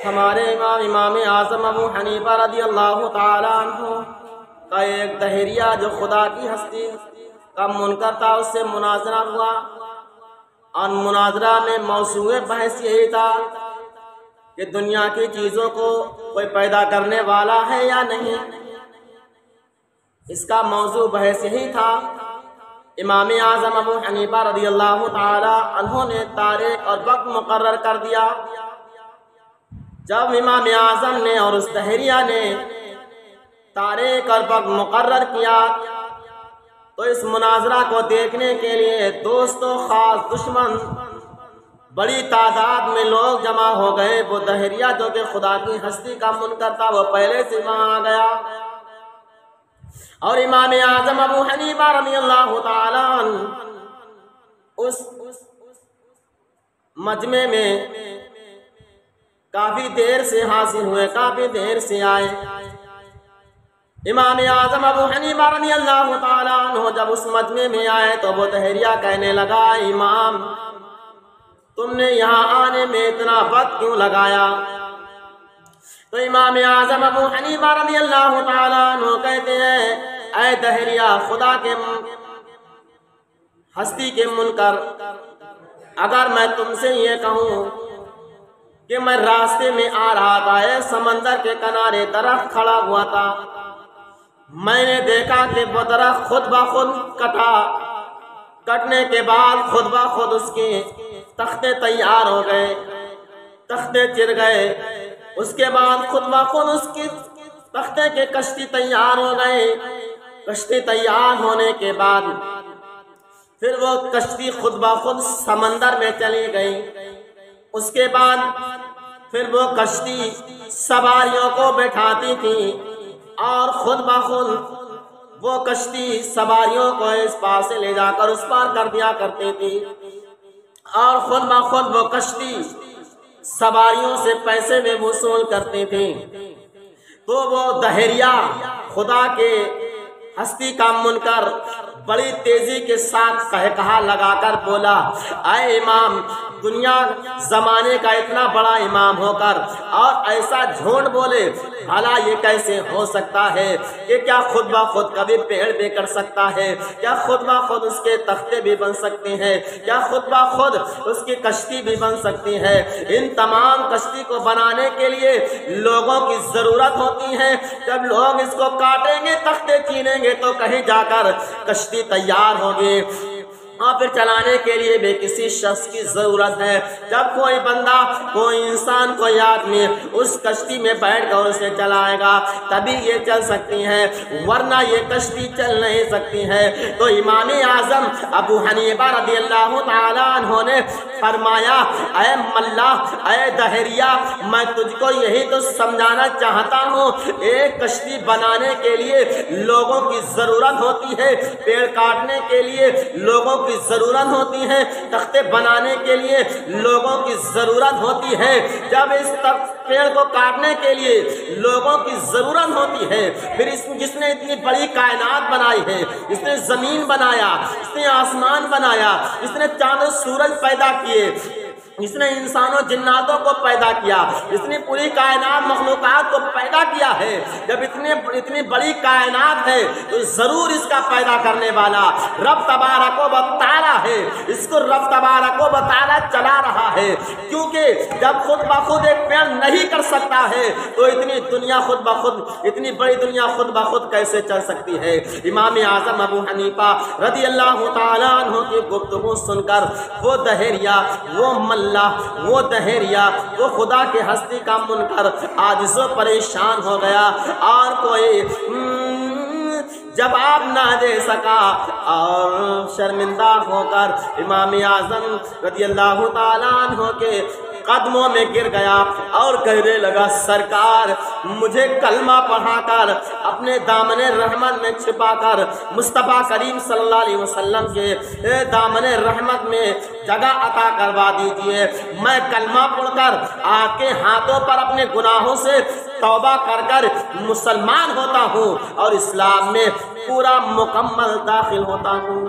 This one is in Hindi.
हमारे इमाम इमाम आज़म अबू हनीफा रदी अल्लाह तु का एक दहरिया जो खुदा की हस्ती का मुनकर था, उससे मुनाजरा हुआ। और मुनाजरा में मौसू बहस यही था कि दुनिया की चीज़ों को कोई पैदा करने वाला है या नहीं। इसका मौजू बहस यही था। इमाम आज़म अबू हनीफा रदी अल्लाह तहों ने तारीख और वक्त मुकर कर दिया। जब इमाम आज़म ने और उस तहरिया ने और वक्त मुकर किया तो इस मुनाजरा को देखने के लिए दोस्तों, खास दुश्मन, बड़ी तादाद में लोग जमा हो गए। वो दहरिया जो कि खुदा की हस्ती का मुनकर था, वो पहले से वहाँ आ गया। और इमाम आज़म अबू हनीफा रमी अल्लाह उस मजमे में काफ़ी देर से हासिल हुए, काफ़ी देर से आए। इमाम आज़म अबू हनीफा रमी अल्लाह जब उस मजमे में आए तो वो तहरिया कहने लगा, इमाम, तुमने यहाँ आने में इतना वक्त क्यों लगाया? तो इमाम आज़म अबू हनीफा रज़ी अल्लाह तु कहते हैं, ऐ दहरिया खुदा के, हस्ती के मुनकर, अगर मैं तुमसे ये कहूँ कि मैं रास्ते में आ रहा था। समंदर के किनारे दरख्त खड़ा हुआ था। मैंने देखा कि वो दरख्त खुद ब खुद कटा। कटने के बाद खुद ब खुद उसके तख्ते तैयार हो गए। तख्ते चिर गए। उसके बाद खुद ब खुद उसकी तख्ते के कश्ती तैयार हो गए। कश्ती तैयार होने के बाद फिर वो कश्ती खुद ब खुद समंदर में चली गई। उसके बाद फिर वो कश्ती सवारियों को बैठाती थी और खुद ब खुद वो कश्ती सवारियों को इस पार से ले जाकर उस पार कर दिया करती थी। और खुद ब खुद वो कश्ती सवारियों से पैसे में वसूल करती थी। तो वो दहरिया खुदा के हस्ती का मुनकर बड़ी तेज़ी के साथ कह कहा लगाकर बोला आए इमाम, दुनिया जमाने का इतना बड़ा इमाम होकर और ऐसा झूठ बोले, भला ये कैसे हो सकता है? कि क्या खुद ब खुद कभी पेड़ भी कर सकता है? क्या खुद ब खुद उसके तख्ते भी बन सकते हैं? क्या खुद ब खुद उसकी कश्ती भी बन सकती है? इन तमाम कश्ती को बनाने के लिए लोगों की ज़रूरत होती है। जब लोग इसको काटेंगे, तख्ते छीनेंगे तो कहीं जाकर कश्ती तैयार होगी। और फिर चलाने के लिए भी किसी शख्स की ज़रूरत है। जब कोई बंदा, कोई इंसान, कोई आदमी उस कश्ती में बैठ कर उसे चलाएगा, तभी ये चल सकती है, वरना ये कश्ती चल नहीं सकती है। तो इमाम आज़म अबू हनीबा रदी अल्लाह ने फरमाया अय मल्ला अय दहरिया, मैं तुझको यही तो समझाना चाहता हूँ, एक कश्ती बनाने के लिए लोगों की ज़रूरत होती है, पेड़ काटने के लिए लोगों की ज़रूरत होती है, तख्ते बनाने के लिए लोगों की ज़रूरत होती है। जब इस पेड़ को काटने के लिए लोगों की ज़रूरत होती है, फिर इस जिसने इतनी बड़ी कायनात बनाई है, इसने ज़मीन बनाया, इसने आसमान बनाया, इसने चाँद सूरज पैदा किए इसने इंसानों, जिन्नातों को पैदा किया। इसने पूरी कायनात, मखलूकत को पैदा किया है। जब इतने, इतनी बड़ी कायनात है तो ज़रूर इसका पैदा करने वाला रब तबारा को बतारा है। इसको रब तबारा को बतारा चला रहा है। क्योंकि जब खुद ब खुद एक पेड़ नहीं कर सकता है तो इतनी दुनिया खुद ब खुद, इतनी बड़ी दुनिया खुद ब खुद कैसे चल सकती है? इमाम आज़म अबू हनीफा रदी अल्लाह तु की गुफ्तु सुनकर, वो दहेरिया, वो मल्ल अल्लाह वो दहरिया वो खुदा के हस्ती का मुनकर आज सो परेशान हो गया और कोई हम्म, जवाब ना दे सका और शर्मिंदा होकर इमाम आज़म रज़ी अल्लाह तु के कदमों में गिर गया और कहने लगा, सरकार, मुझे कलमा पढ़ाकर, अपने दामन रहमत में छिपाकर, मुस्तफ़ा करीम सल्लल्लाहु अलैहि वसल्लम के दामन रहमत में जगह अता करवा दीजिए। मैं कलमा पढ़कर आपके हाथों पर अपने गुनाहों से तौबा कर कर मुसलमान होता हूँ और इस्लाम में पूरा मुकम्मल दाखिल होता हूँ।